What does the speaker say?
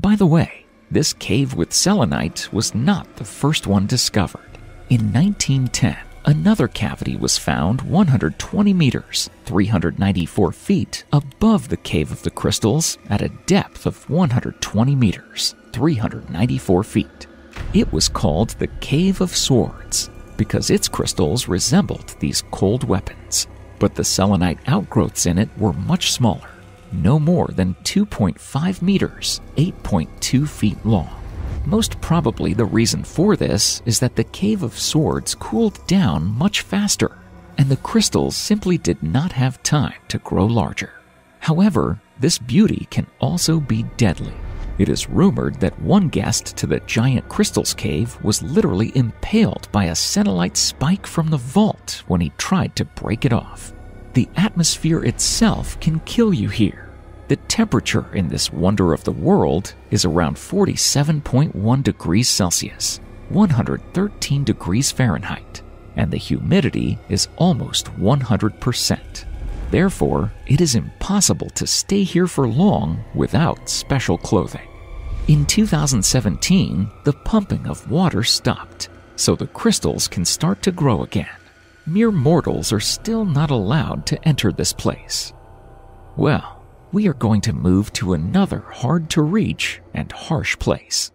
By the way, this cave with selenite was not the first one discovered. In 1910, another cavity was found 120 meters, 394 feet above the Cave of the Crystals at a depth of 120 meters, 394 feet. It was called the Cave of Swords because its crystals resembled these cold weapons, but the selenite outgrowths in it were much smaller, no more than 2.5 meters, 8.2 feet long. Most probably the reason for this is that the Cave of Swords cooled down much faster, and the crystals simply did not have time to grow larger. However, this beauty can also be deadly. It is rumored that one guest to the giant crystals cave was literally impaled by a selenite spike from the vault when he tried to break it off. The atmosphere itself can kill you here. The temperature in this wonder of the world is around 47.1 degrees Celsius, 113 degrees Fahrenheit, and the humidity is almost 100%. Therefore, it is impossible to stay here for long without special clothing. In 2017, the pumping of water stopped, so the crystals can start to grow again. Mere mortals are still not allowed to enter this place. Well, we are going to move to another hard to reach and harsh place.